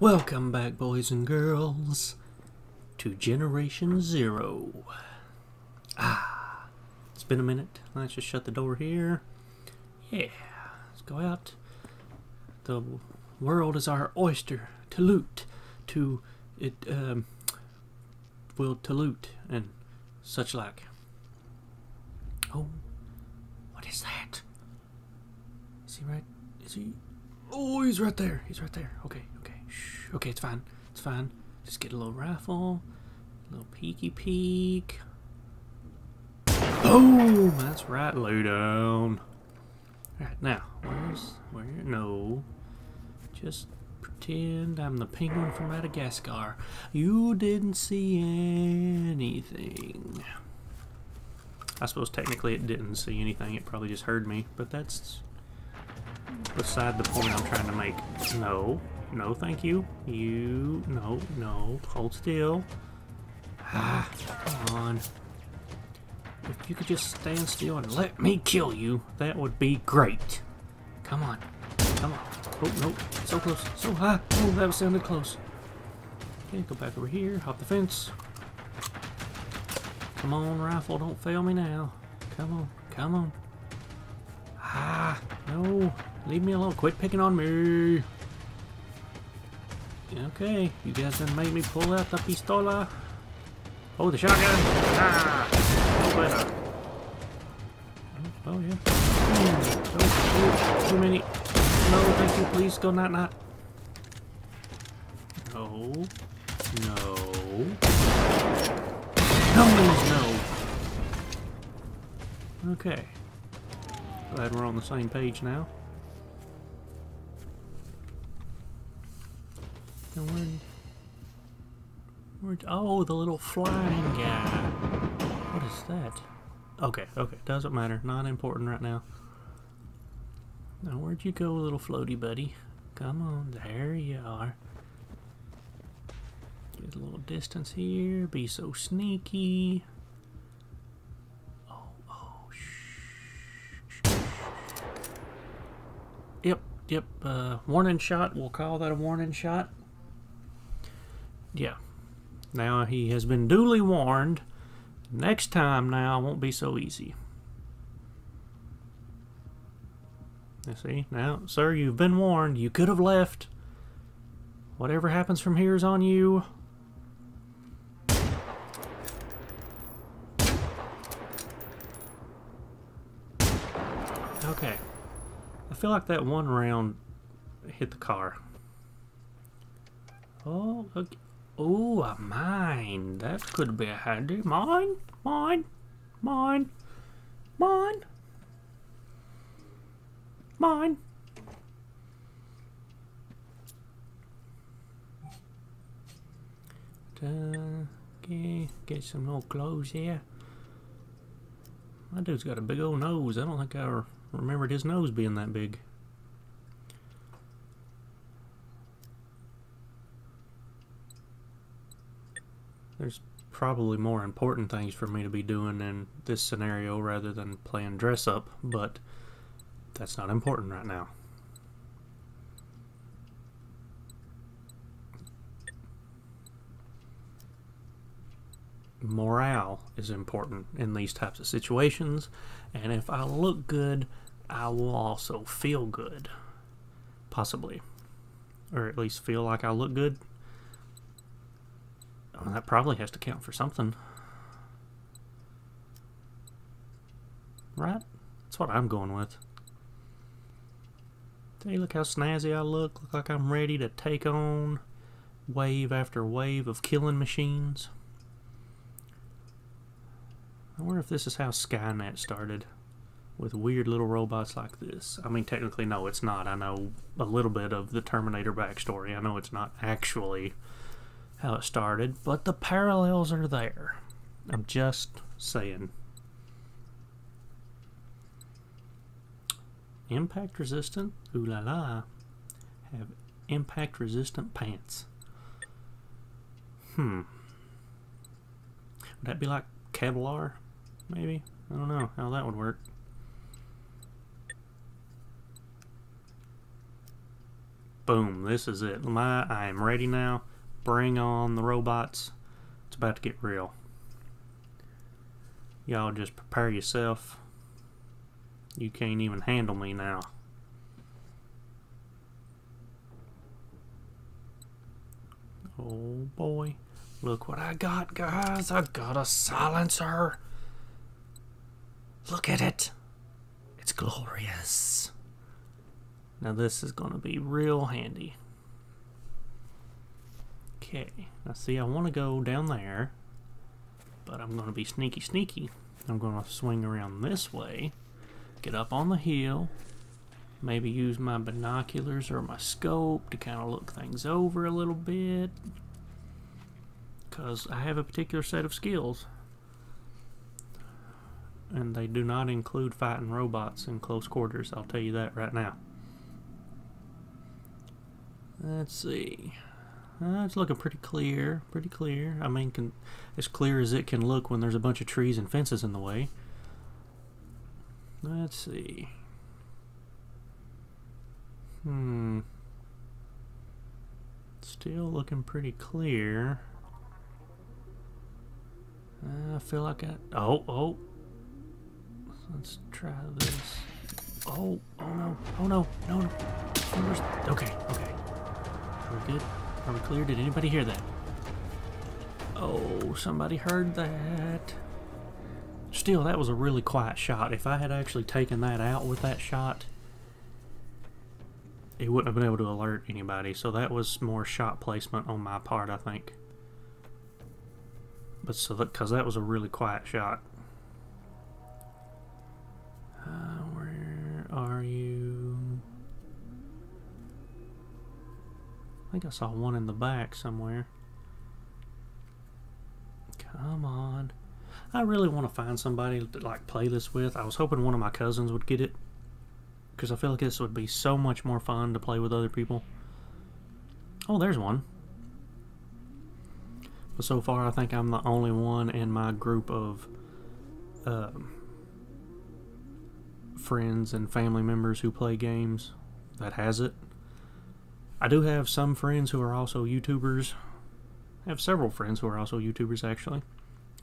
Welcome back, boys and girls, to Generation Zero. Ah, it's been a minute. Let's just shut the door here. Yeah, let's go out. The world is our oyster to loot, to it, um, will to loot and such like. Oh, what is that? Is he right? Is he? Oh, he's right there. He's right there. Okay, okay. It's fine. It's fine. Just get a little rifle, a little peeky peek. Boom! That's right, lay down. Alright, now, where's, where, no. Just pretend I'm the penguin from Madagascar. You didn't see anything. I suppose technically it didn't see anything, it probably just heard me, but that's beside the point I'm trying to make. No, no thank you. You, no, no, hold still. Ah, come on. If you could just stand still and let me kill you, that would be great. Come on, come on. Oh, no, so close, so high. Oh, that was sounded close. Okay, go back over here, hop the fence. Come on, rifle, don't fail me now. Come on, come on. Ah, no. Leave me alone. Quit picking on me. Okay, you guys done made me pull out the pistola. Oh, the shotgun. Ah, oh, yeah. Hmm. Too many. No, thank you. Please go not not. No. No. No, no. Okay. Glad we're on the same page now. And where, where, oh, the little flying guy. What is that? Okay, okay, doesn't matter. Not important right now. Now, where'd you go, little floaty buddy? Come on, there you are. Get a little distance here. Be so sneaky. Oh, oh, shh. Yep, yep. Uh, warning shot. We'll call that a warning shot. Yeah. Now he has been duly warned. Next time now won't be so easy. You see? Now, sir, you've been warned. You could have left. Whatever happens from here is on you. Okay. I feel like that one round hit the car. Oh, okay. Oh, a mine. That could be a handy. Mine, mine, mine, mine, mine. Uh, okay, get some more clothes here. My dude's got a big old nose. I don't think I remembered his nose being that big. There's probably more important things for me to be doing in this scenario rather than playing dress up, but that's not important right now. Morale is important in these types of situations, and if I look good, I will also feel good. Possibly. Or at least feel like I look good. Well, that probably has to count for something. Right? That's what I'm going with. Hey, look how snazzy I look. Look like I'm ready to take on wave after wave of killing machines. I wonder if this is how Skynet started. With weird little robots like this. I mean, technically, no, it's not. I know a little bit of the Terminator backstory. I know it's not actually how it started, but the parallels are there. I'm just saying. Impact resistant? Ooh la la. Have impact resistant pants. Hmm. Would that be like Kevlar? Maybe? I don't know how that would work. Boom, this is it. My, I am ready now. Bring on the robots. It's about to get real. Y'all just prepare yourself. You can't even handle me now. Oh boy. Look what I got, guys. I got a silencer. Look at it. It's glorious. Now this is going to be real handy. Okay. Now see, I want to go down there. But I'm going to be sneaky sneaky. I'm going to swing around this way. Get up on the hill. Maybe use my binoculars or my scope to kind of look things over a little bit. Because I have a particular set of skills. And they do not include fighting robots in close quarters, I'll tell you that right now. Let's see. Uh, it's looking pretty clear, pretty clear. I mean, can, as clear as it can look when there's a bunch of trees and fences in the way. Let's see. Hmm. Still looking pretty clear. I feel like I... Oh, oh. Let's try this. Oh, oh no, oh no, no, no. Okay, okay. Are good? Are we clear? Did anybody hear that? Oh, somebody heard that. Still, that was a really quiet shot. If I had actually taken that out with that shot, it wouldn't have been able to alert anybody. So that was more shot placement on my part, I think. But so that, because that was a really quiet shot. Uh, where are you? I think I saw one in the back somewhere. Come on. I really want to find somebody to like play this with. I was hoping one of my cousins would get it. Because I feel like this would be so much more fun to play with other people. Oh, there's one. But so far, I think I'm the only one in my group of um, friends and family members who play games that has it. I do have some friends who are also YouTubers. I have several friends who are also YouTubers, actually.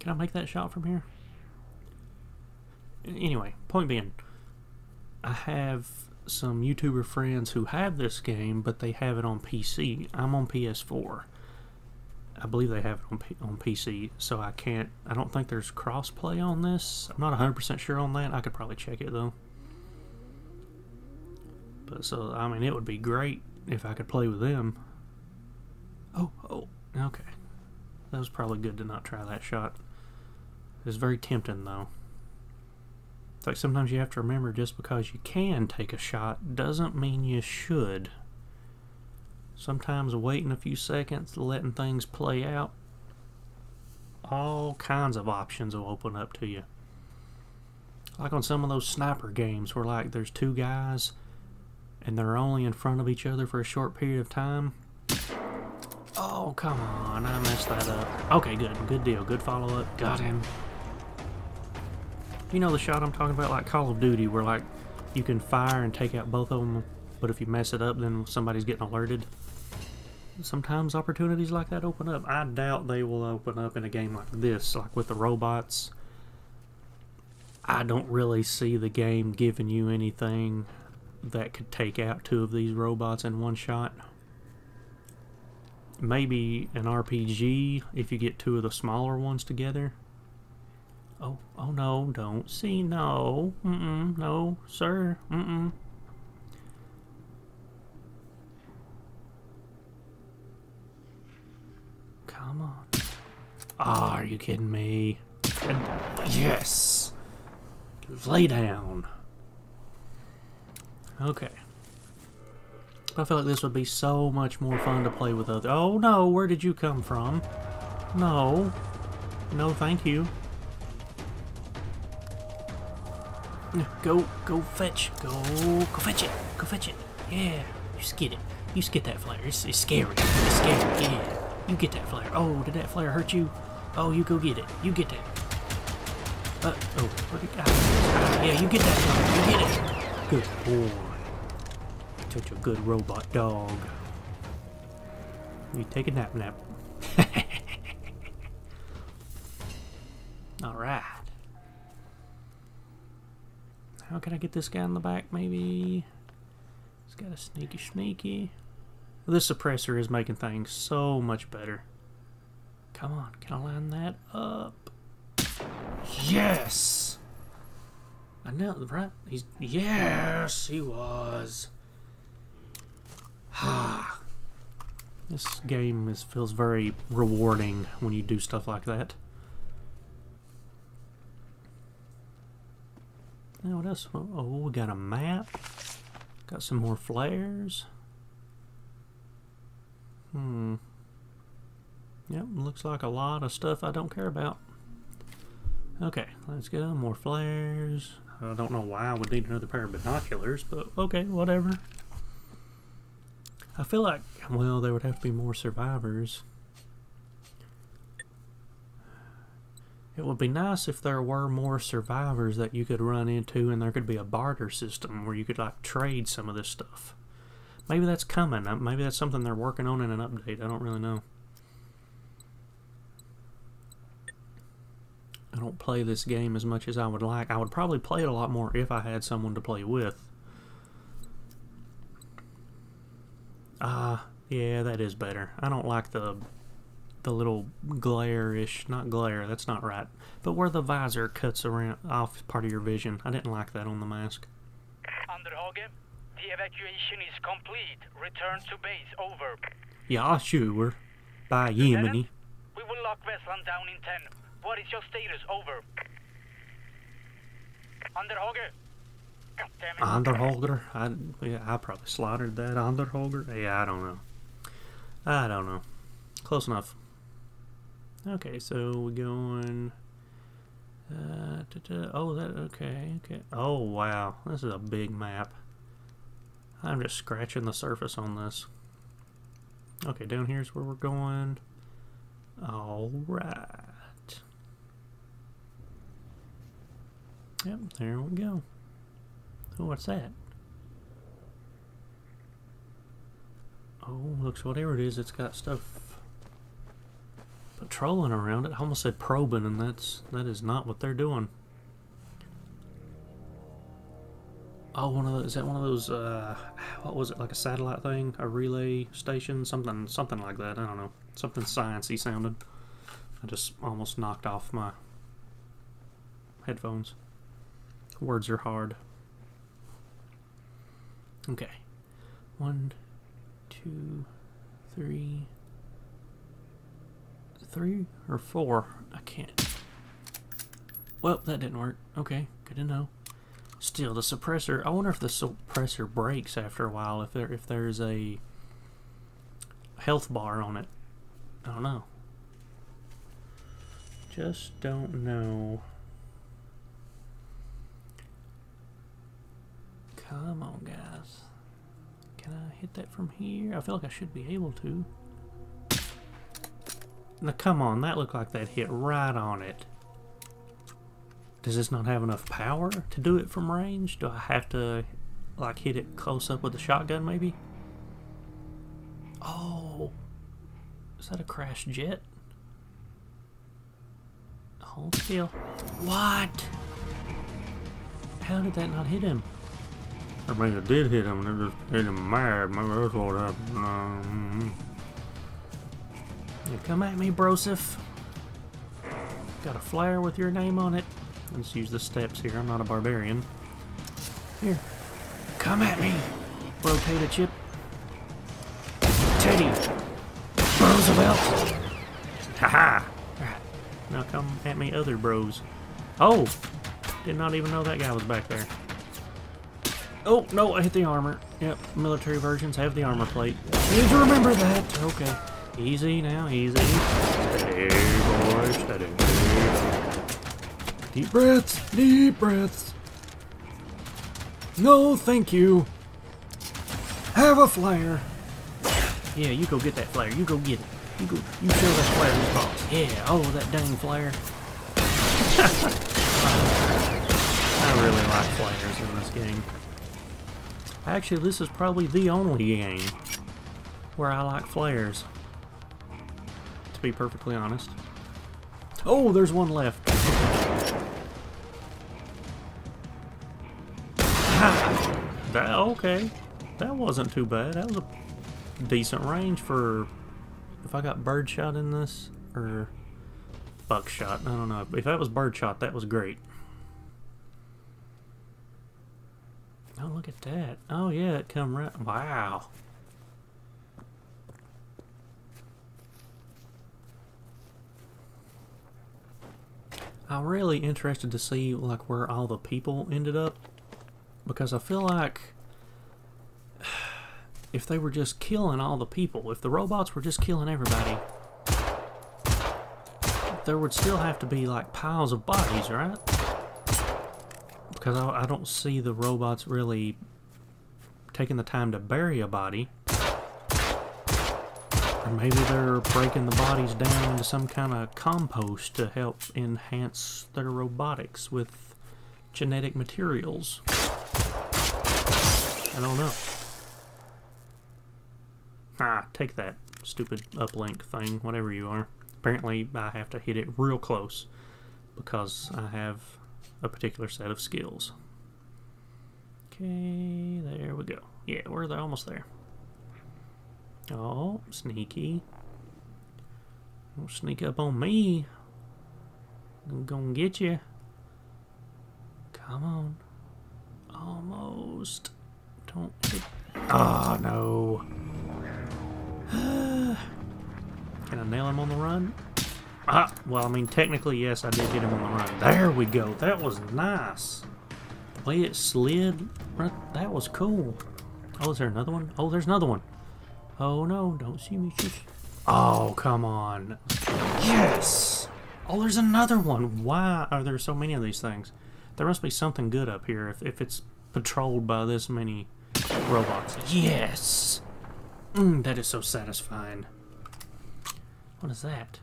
Can I make that shot from here? Anyway, point being, I have some YouTuber friends who have this game, but they have it on PC. I'm on PS4. I believe they have it on, P on PC, so I can't... I don't think there's crossplay on this. I'm not 100% sure on that. I could probably check it, though. But so, I mean, it would be great if I could play with them. Oh, oh, okay. That was probably good to not try that shot. It's very tempting, though. It's like sometimes you have to remember just because you can take a shot doesn't mean you should. Sometimes waiting a few seconds, letting things play out, all kinds of options will open up to you. Like on some of those sniper games where like there's two guys and they're only in front of each other for a short period of time. Oh, come on. I messed that up. Okay, good. Good deal. Good follow-up. Got him. You know the shot I'm talking about? Like Call of Duty, where, like, you can fire and take out both of them, but if you mess it up, then somebody's getting alerted. Sometimes opportunities like that open up. I doubt they will open up in a game like this, like with the robots. I don't really see the game giving you anything that could take out two of these robots in one shot. Maybe an RPG if you get two of the smaller ones together. Oh, oh no, don't see, no, mm-mm, no, sir, mm-mm. Come on. Oh, are you kidding me? Yes! Lay down. Okay. I feel like this would be so much more fun to play with other- Oh no, where did you come from? No. No, thank you. Go, go fetch. Go, go fetch it. Go fetch it. Yeah, you just get it. You just get that flare. It's, it's scary. It's scary, yeah. You get that flare. Oh, did that flare hurt you? Oh, you go get it. You get that. Uh, oh? Ah, yeah, you get that flare. You get it. Good boy. Such a good robot dog. You take a nap nap. Alright. How can I get this guy in the back, maybe? He's got a sneaky sneaky. This suppressor is making things so much better. Come on, can I line that up? Yes! I know, the right? He's yes, he was. Ah, this game is feels very rewarding when you do stuff like that. Now what else? Oh, we got a map. Got some more flares. Hmm. Yep, looks like a lot of stuff I don't care about. Okay, let's go. More flares. I don't know why I would need another pair of binoculars, but okay, whatever. I feel like, well, there would have to be more survivors. It would be nice if there were more survivors that you could run into and there could be a barter system where you could like trade some of this stuff. Maybe that's coming. Uh, maybe that's something they're working on in an update. I don't really know. I don't play this game as much as I would like. I would probably play it a lot more if I had someone to play with. Ah, uh, yeah, that is better. I don't like the the little glare-ish, not glare, that's not right, but where the visor cuts around off part of your vision. I didn't like that on the mask. Underhage, the evacuation is complete. Return to base, over. Yeah, sure. Bye, Yemeni. We will lock Westland down in 10. What is your status, over? Underhage. Underholger? I, yeah, I probably slaughtered that Underholger. Yeah, I don't know. I don't know. Close enough. Okay, so we're going. Uh, da -da. Oh, that okay, okay. Oh wow, this is a big map. I'm just scratching the surface on this. Okay, down here's where we're going. All right. Yep, there we go. Oh, what's that? Oh, looks whatever it is, it's got stuff patrolling around it. I almost said probing, and that's that is not what they're doing. Oh, one of those, is that one of those, uh, what was it, like a satellite thing? A relay station? Something, something like that. I don't know. Something sciencey sounded. I just almost knocked off my headphones. Words are hard. Okay. One, two, three, three or four? I can't. Well, that didn't work. Okay, good to know. Still, the suppressor. I wonder if the suppressor breaks after a while. If there, if there's a health bar on it. I don't know. Just don't know. Come on, guys. Can I hit that from here? I feel like I should be able to. Now come on, that looked like that hit right on it. Does this not have enough power to do it from range? Do I have to like hit it close up with a shotgun maybe? Oh, is that a crashed jet? Hold still. What? How did that not hit him? I mean, it did hit him, and it just hit him mad. Maybe that's what happened. Um, come at me, Broseph. Got a flare with your name on it. Let's use the steps here. I'm not a barbarian. Here. Come at me. Rotate chip. Teddy. Roosevelt. Haha. Right. Now come at me, other bros. Oh! Did not even know that guy was back there. Oh, no, I hit the armor. Yep, military versions have the armor plate. Need to remember that. Okay. Easy now, easy. Steady, boy, steady. Deep breaths, deep breaths. No, thank you. Have a flare. Yeah, you go get that flare. You go get it. You go. You show that flare to the boss. Yeah. Oh, that dang flare. I really like flares in this game. Actually, this is probably the only game where I like flares. to be perfectly honest. Oh, there's one left. that, okay. That wasn't too bad. That was a decent range for if I got birdshot in this or buckshot. I don't know. If that was birdshot, that was great. Oh, look at that. Oh, yeah, it come right. Wow. I'm really interested to see like where all the people ended up because I feel like if they were just killing all the people, if the robots were just killing everybody, there would still have to be like piles of bodies, right? Because I, I don't see the robots really taking the time to bury a body. Or maybe they're breaking the bodies down into some kind of compost to help enhance their robotics with genetic materials. I don't know. Ah, take that, stupid uplink thing, whatever you are. Apparently, I have to hit it real close because I have a particular set of skills. Okay, there we go. Yeah, we're there, almost there. Oh, sneaky. Don't sneak up on me. I'm gonna get you. Come on. Almost. Don't hit. Oh, no. Can I nail him on the run? Ah, well, I mean, technically, yes, I did get him on the run. There we go. That was nice. The way it slid, that was cool. Oh, is there another one? Oh, there's another one. Oh, no, don't see me. Oh, come on. Yes! Oh, there's another one. Why are there so many of these things? There must be something good up here if, if it's patrolled by this many robots. Yes! Mm, that is so satisfying. What is that?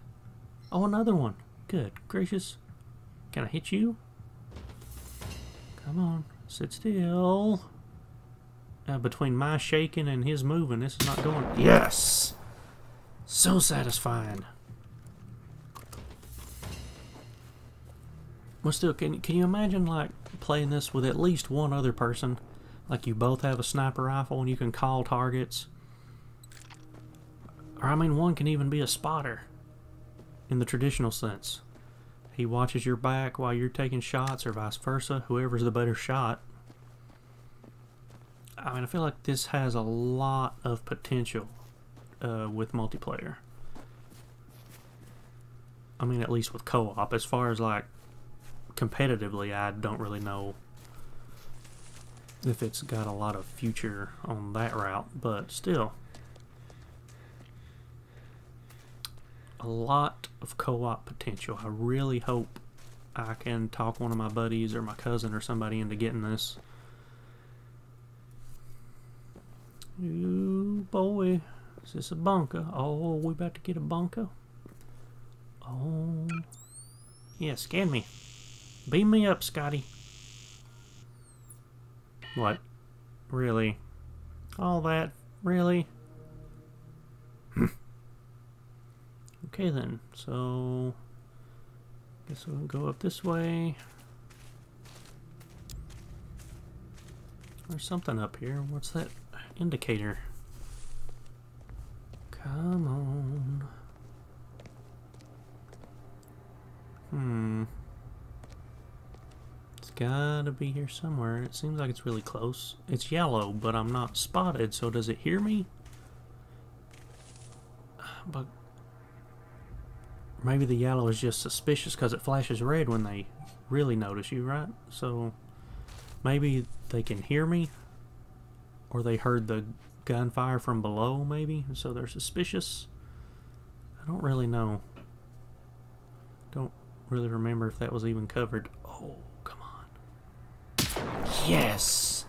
Oh, another one. Good gracious. Can I hit you? Come on. Sit still. Uh, between my shaking and his moving, this is not going... Yes! So satisfying. Well, still, can, can you imagine, like, playing this with at least one other person? Like, you both have a sniper rifle and you can call targets. Or, I mean, one can even be a spotter in the traditional sense. He watches your back while you're taking shots, or vice versa, whoever's the better shot. I mean, I feel like this has a lot of potential uh, with multiplayer. I mean, at least with co op. As far as like competitively, I don't really know if it's got a lot of future on that route, but still. A lot of co-op potential. I really hope I can talk one of my buddies or my cousin or somebody into getting this. Ooh, boy. Is this a bunker? Oh, we about to get a bunker? Oh. Yeah, scan me. Beam me up, Scotty. What? Really? All that? Really? Okay then, so I guess we'll go up this way. There's something up here. What's that indicator? Come on. Hmm. It's gotta be here somewhere. It seems like it's really close. It's yellow, but I'm not spotted, so does it hear me? But Maybe the yellow is just suspicious because it flashes red when they really notice you, right? So maybe they can hear me or they heard the gunfire from below maybe so they're suspicious. I don't really know. Don't really remember if that was even covered. Oh, come on. Yes!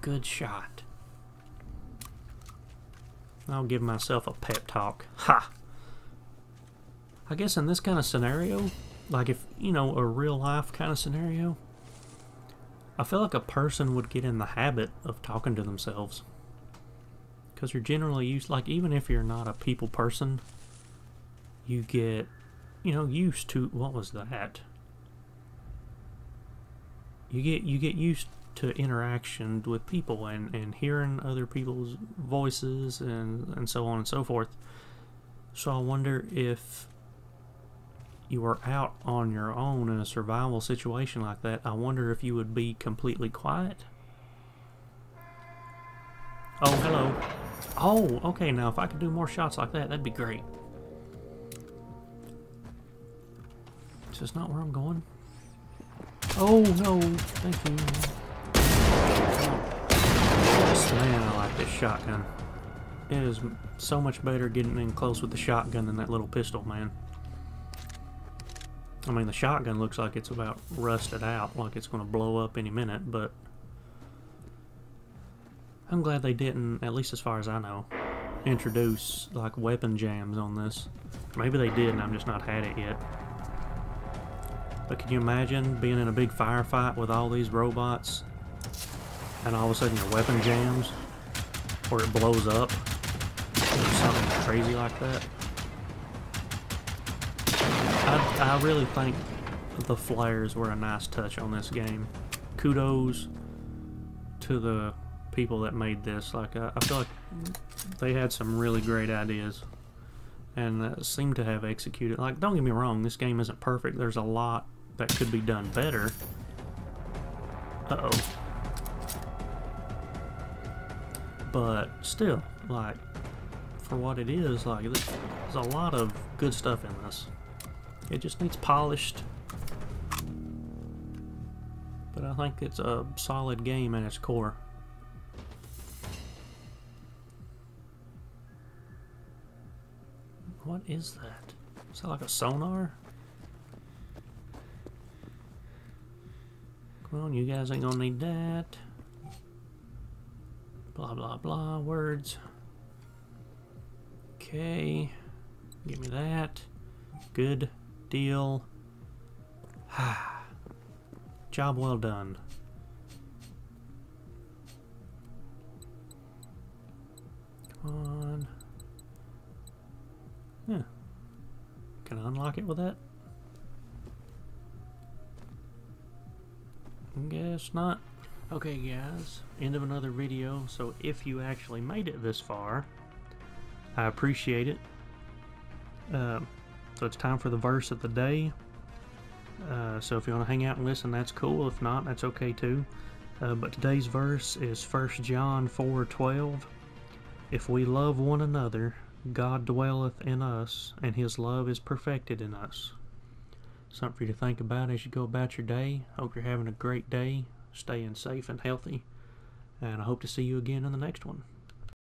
Good shot. I'll give myself a pep talk. Ha! I guess in this kind of scenario, like if, you know, a real life kind of scenario, I feel like a person would get in the habit of talking to themselves. Because you're generally used, like, even if you're not a people person, you get, you know, used to what was that? You get you get used to interaction with people and, and hearing other people's voices and, and so on and so forth. So I wonder if you were out on your own in a survival situation like that, I wonder if you would be completely quiet. Oh, hello. Oh, okay, now if I could do more shots like that, that'd be great. Is this not where I'm going? Oh, no, thank you. Yes, man, I like this shotgun. It is so much better getting in close with the shotgun than that little pistol, man. I mean, the shotgun looks like it's about rusted out, like it's going to blow up any minute, but I'm glad they didn't, at least as far as I know, introduce like weapon jams on this. Maybe they did and I've just not had it yet. But can you imagine being in a big firefight with all these robots and all of a sudden your weapon jams or it blows up or something crazy like that? I, really think the flares were a nice touch on this game. Kudos to the people that made this. Like I, I feel like they had some really great ideas and uh, seem to have executed. Like don't get me wrong, this game isn't perfect. There's a lot that could be done better. Uh oh. But still, like for what it is, like there's a lot of good stuff in this. It just needs polished. But I think it's a solid game at its core. What is that? Is that like a sonar? Come on, you guys ain't gonna need that. Blah, blah, blah, words. Okay. Give me that. Good deal. Job well done. Come on. Yeah. Can I unlock it with that? Guess not. Okay guys, end of another video, so if you actually made it this far, I appreciate it. Um, so it's time for the verse of the day. Uh, so if you want to hang out and listen, that's cool. If not, that's okay too. Uh, but today's verse is 1 John 4:12. If we love one another, God dwelleth in us, and His love is perfected in us. Something for you to think about as you go about your day. Hope you're having a great day, staying safe and healthy, and I hope to see you again in the next one.